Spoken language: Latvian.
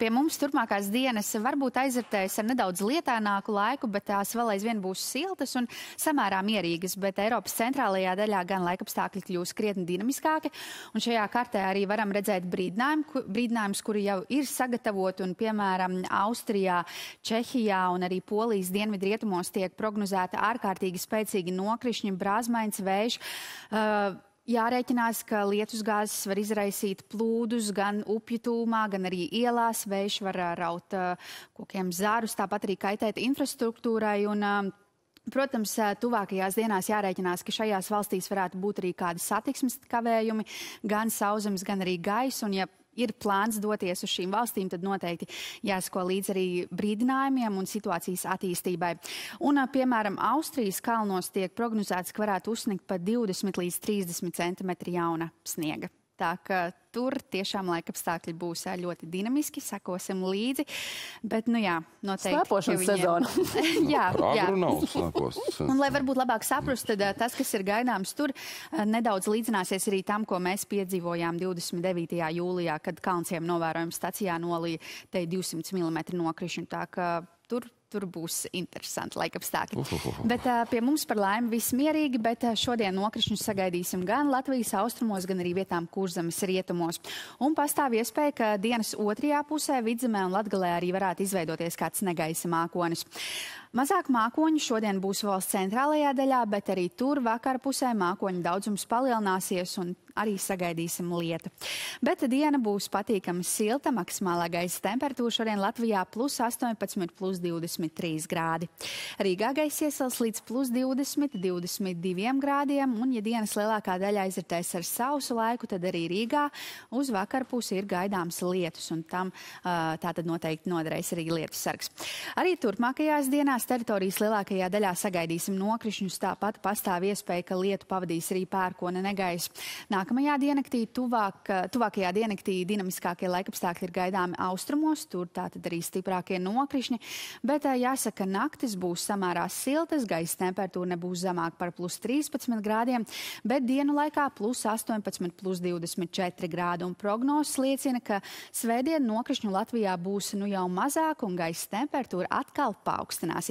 pie mums turpmākās dienas varbūt aizvērtējas ar nedaudz lietaināku laiku, bet tās vēl aizvien būs siltas un samērā mierīgas. Bet Eiropas centrālajā daļā gan laikapstākļi kļūs krietni dinamiskāki. Un šajā kartē arī varam redzēt brīdinājumu, brīdinājumus, kuri jau ir sagatavoti. Un, piemēram, Austrijā, Čehijā un arī Polijas dienvidrietumos tiek prognozēta ārkārtīgi spēcīgi nokrišņi, brāzmains vējš. Uh, Jārēķinās, ka lietus gāzes var izraisīt plūdus gan upju tūmā, gan arī ielās. Vējš var raut kokiem zarus, tāpat arī kaitēt infrastruktūrai. Un, Protams, tuvākajās dienās jārēķinās, ka šajās valstīs varētu būt arī kādi satiksmes kavējumi, gan sauzemes, gan arī gaisa. Un, ja ir plāns doties uz šīm valstīm, tad noteikti jāsako līdz arī brīdinājumiem un situācijas attīstībai. Un, piemēram, Austrijas kalnos tiek prognozēts, ka varētu uzsniegt pat 20 līdz 30 centimetri jauna sniega. Tā ka tur tiešām laikapstākļi būs ļoti dinamiski, sekosim līdzi. Bet, nu jā, noteikti. Slēpošanas viņiem... sezona. jā, jā. nav slēpos. Un, lai varbūt labāk saprast, tad tas, kas ir gaidāms tur, nedaudz līdzināsies arī tam, ko mēs piedzīvojām 29. jūlijā, kad Kalnciem novērojuma stacijā nolīja te 200 mm nokrišņu. Tā ka tur tur būs interesanti laikapstākļi. Uh, uh, uh. Bet uh, pie mums par laimi viss mierīgi, bet uh, šodien nokrišņus sagaidīsim gan Latvijas austrumos, gan arī vietām kurzemes rietumos. Un pastāv iespēja, ka dienas otrajā pusē vidzemē un latgalē arī varētu izveidoties kāds negaisa mākonis. Mazāk mākoņu šodien būs valsts centrālajā daļā, bet arī tur vakar pusē mākoņu daudzums palielināsies un arī sagaidīsim lietu. Bet diena būs patīkami silta, maksimālā gaisa temperatūra šodien Latvijā plus 18, plus 23 grādi. Rīgā gaisa iesals līdz plus 20, 22 grādiem, un ja dienas lielākā daļa aizritēs ar sausu laiku, tad arī Rīgā uz vakarpusi ir gaidāms lietus, un tam tā tad noteikti noderēs arī lietus sargs. Arī turpmākajās dienās Mājās teritorijas lielākajā daļā sagaidīsim nokrišņus, tāpat pastāv iespēja, ka lietu pavadīs arī pērkona negais. Nākamajā diennaktī, tuvāk, tuvākajā diennaktī dinamiskākie laikapstākļi ir gaidāmi austrumos, tur tātad arī stiprākie nokrišņi, bet jāsaka, naktis būs samērā siltas, gaisa temperatūra nebūs zemāk par plus 13 grādiem, bet dienu laikā plus 18, plus 24 grādi un prognozes liecina, ka svētdien nokrišņu Latvijā būs nu jau mazāk un gaisa temperatūra atkal paaugstināsies.